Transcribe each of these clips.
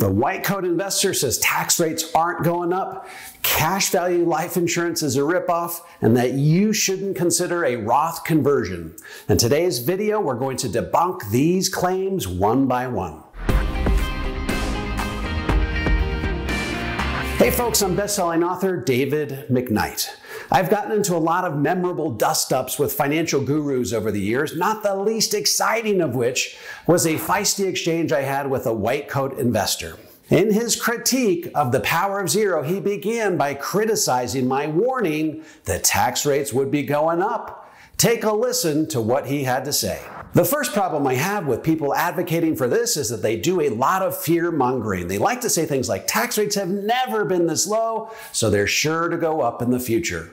The white coat investor says tax rates aren't going up, cash value life insurance is a ripoff, and that you shouldn't consider a Roth conversion. In today's video, we're going to debunk these claims one by one. Hey folks, I'm best-selling author David McKnight. I've gotten into a lot of memorable dust-ups with financial gurus over the years, not the least exciting of which was a feisty exchange I had with a white coat investor. In his critique of the power of zero, he began by criticizing my warning that tax rates would be going up. Take a listen to what he had to say. The first problem I have with people advocating for this is that they do a lot of fear mongering. They like to say things like tax rates have never been this low, so they're sure to go up in the future.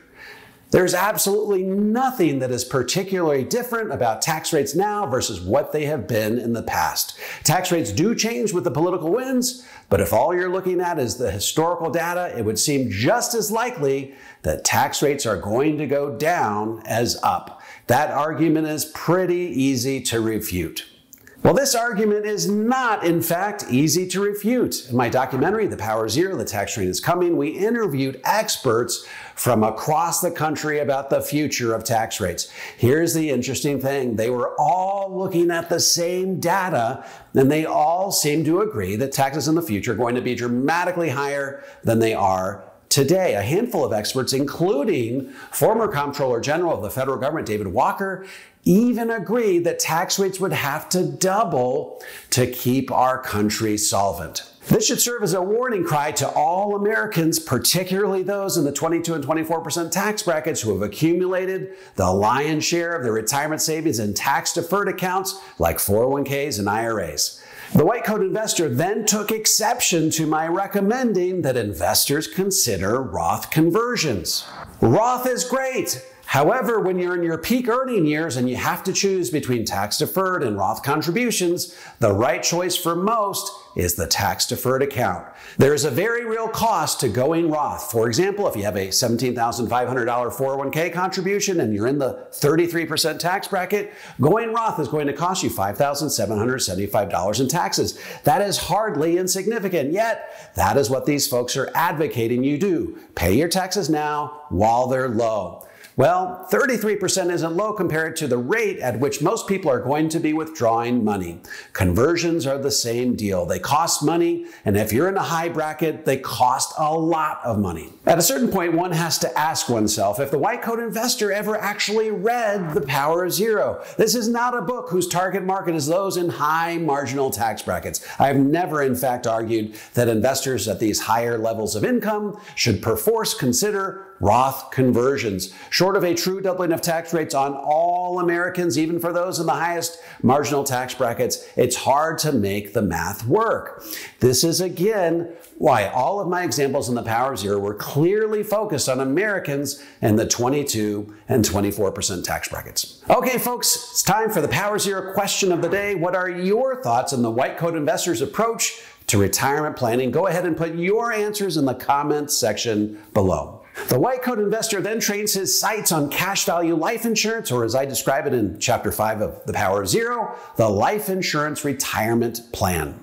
There's absolutely nothing that is particularly different about tax rates now versus what they have been in the past. Tax rates do change with the political winds, but if all you're looking at is the historical data, it would seem just as likely that tax rates are going to go down as up. That argument is pretty easy to refute. Well, this argument is not, in fact, easy to refute. In my documentary, The Power Zero, The Tax Train is Coming, we interviewed experts from across the country about the future of tax rates. Here's the interesting thing. They were all looking at the same data, and they all seem to agree that taxes in the future are going to be dramatically higher than they are today. A handful of experts, including former Comptroller General of the federal government, David Walker, even agreed that tax rates would have to double to keep our country solvent. This should serve as a warning cry to all Americans, particularly those in the 22 and 24% tax brackets who have accumulated the lion's share of their retirement savings in tax deferred accounts like 401ks and IRAs. The white coat investor then took exception to my recommending that investors consider Roth conversions. Roth is great. However, when you're in your peak earning years and you have to choose between tax deferred and Roth contributions, the right choice for most is the tax deferred account. There is a very real cost to going Roth. For example, if you have a $17,500 401k contribution and you're in the 33% tax bracket, going Roth is going to cost you $5,775 in taxes. That is hardly insignificant, yet that is what these folks are advocating you do. Pay your taxes now while they're low. Well, 33% isn't low compared to the rate at which most people are going to be withdrawing money. Conversions are the same deal. They cost money, and if you're in a high bracket, they cost a lot of money. At a certain point, one has to ask oneself if the white coat investor ever actually read The Power of Zero. This is not a book whose target market is those in high marginal tax brackets. I have never, in fact, argued that investors at these higher levels of income should perforce consider Roth conversions. Short of a true doubling of tax rates on all Americans, even for those in the highest marginal tax brackets, it's hard to make the math work. This is again why all of my examples in the Power of Zero were clearly focused on Americans in the 22 and 24% tax brackets. Okay, folks, it's time for the Power Zero question of the day. What are your thoughts on the white coat investor's approach to retirement planning? Go ahead and put your answers in the comments section below. The white coat investor then trains his sights on cash value life insurance, or as I describe it in chapter 5 of The Power of Zero, the life insurance retirement plan.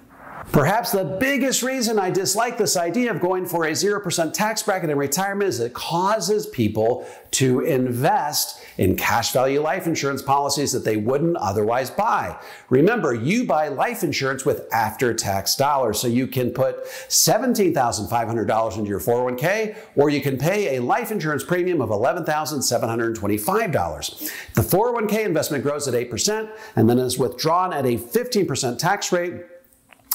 Perhaps the biggest reason I dislike this idea of going for a 0% tax bracket in retirement is it causes people to invest in cash value life insurance policies that they wouldn't otherwise buy. Remember, you buy life insurance with after tax dollars, so you can put $17,500 into your 401k, or you can pay a life insurance premium of $11,725. The 401k investment grows at 8% and then is withdrawn at a 15% tax rate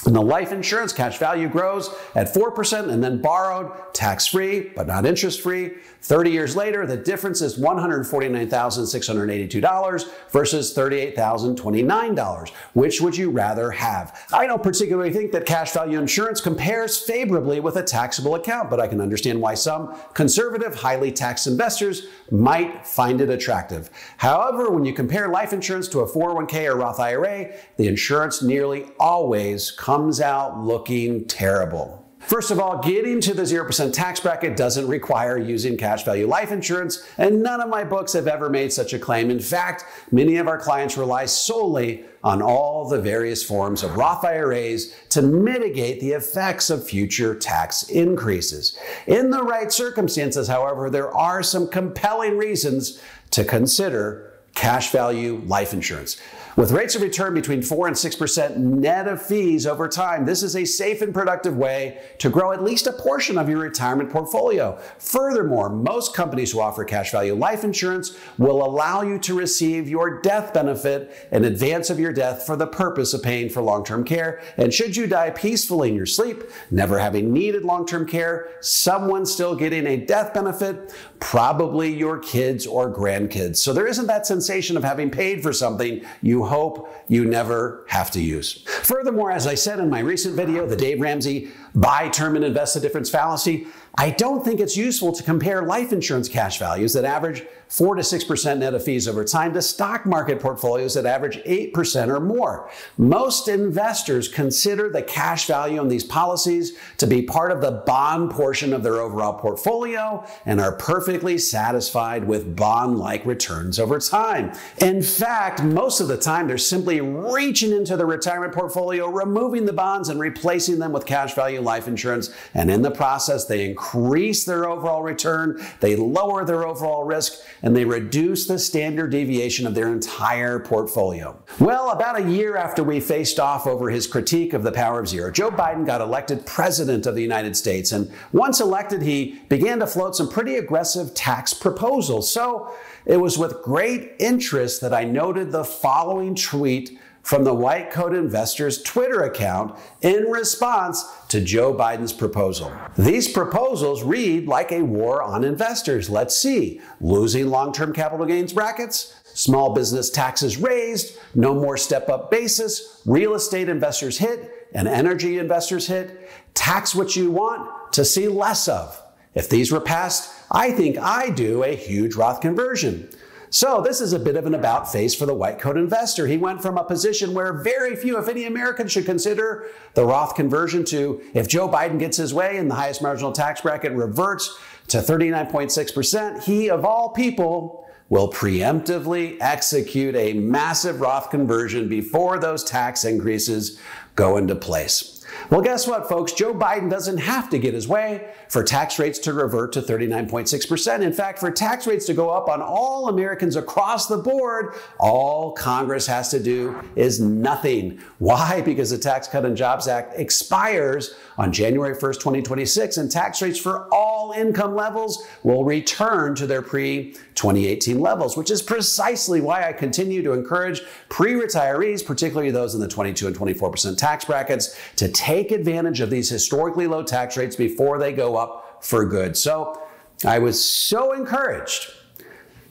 and the life insurance cash value grows at 4% and then borrowed tax free, but not interest free. 30 years later, the difference is $149,682 versus $38,029. Which would you rather have? I don't particularly think that cash value insurance compares favorably with a taxable account, but I can understand why some conservative, highly taxed investors might find it attractive. However, when you compare life insurance to a 401k or Roth IRA, the insurance nearly always comes out looking terrible. First of all, getting to the 0% tax bracket doesn't require using cash value life insurance, and none of my books have ever made such a claim. In fact, many of our clients rely solely on all the various forms of Roth IRAs to mitigate the effects of future tax increases. In the right circumstances, however, there are some compelling reasons to consider cash value life insurance. With rates of return between 4 and 6% net of fees over time, this is a safe and productive way to grow at least a portion of your retirement portfolio. Furthermore, most companies who offer cash value life insurance will allow you to receive your death benefit in advance of your death for the purpose of paying for long term care. And should you die peacefully in your sleep, never having needed long term care, someone still getting a death benefit, probably your kids or grandkids. So there isn't that sensation of having paid for something you hope you never have to use. Furthermore, as I said in my recent video, the Dave Ramsey buy term and invest the difference fallacy, I don't think it's useful to compare life insurance cash values that average 4 to 6% net of fees over time to stock market portfolios that average 8% or more. Most investors consider the cash value on these policies to be part of the bond portion of their overall portfolio and are perfectly satisfied with bond like returns over time. In fact, most of the time, they're simply reaching into the retirement portfolio, removing the bonds, and replacing them with cash value life insurance. And in the process, they increase their overall return, they lower their overall risk, and they reduce the standard deviation of their entire portfolio. Well, about a year after we faced off over his critique of the power of zero, Joe Biden got elected president of the United States. And once elected, he began to float some pretty aggressive tax proposals. So it was with great interest that I noted the following tweet from the White Coat Investors Twitter account in response to Joe Biden's proposal. These proposals read like a war on investors. Let's see. Losing long term capital gains brackets, small business taxes raised, no more step up basis, real estate investors hit, and energy investors hit, tax what you want to see less of. If these were passed, I think I do a huge Roth conversion. So this is a bit of an about face for the white coat investor. He went from a position where very few, if any Americans should consider the Roth conversion to if Joe Biden gets his way and the highest marginal tax bracket reverts to 39.6%, he of all people will preemptively execute a massive Roth conversion before those tax increases go into place. Well, guess what, folks? Joe Biden doesn't have to get his way for tax rates to revert to 39.6%. In fact, for tax rates to go up on all Americans across the board, all Congress has to do is nothing. Why? Because the Tax Cut and Jobs Act expires on January 1st, 2026, and tax rates for all income levels will return to their pre 2018 levels, which is precisely why I continue to encourage pre retirees, particularly those in the 22 and 24% tax brackets, to take advantage of these historically low tax rates before they go up for good. So I was so encouraged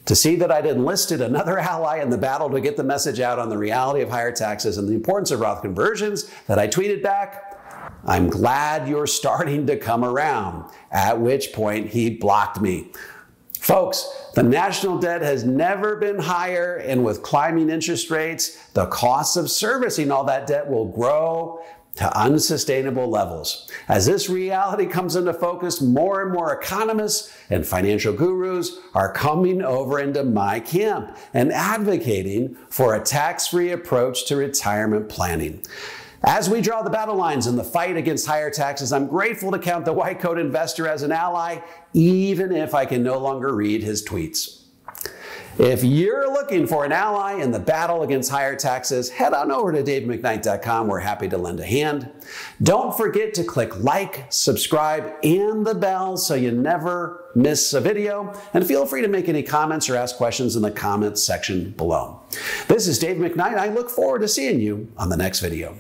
to see that I'd enlisted another ally in the battle to get the message out on the reality of higher taxes and the importance of Roth conversions that I tweeted back. I'm glad you're starting to come around. At which point he blocked me. Folks, the national debt has never been higher, and with climbing interest rates, the cost of servicing all that debt will grow to unsustainable levels. As this reality comes into focus, more and more economists and financial gurus are coming over into my camp and advocating for a tax free approach to retirement planning. As we draw the battle lines in the fight against higher taxes, I'm grateful to count the white coat investor as an ally, even if I can no longer read his tweets. If you're looking for an ally in the battle against higher taxes, head on over to davemcknight.com. We're happy to lend a hand. Don't forget to click like, subscribe, and the bell so you never miss a video. And feel free to make any comments or ask questions in the comments section below. This is Dave McKnight. I look forward to seeing you on the next video.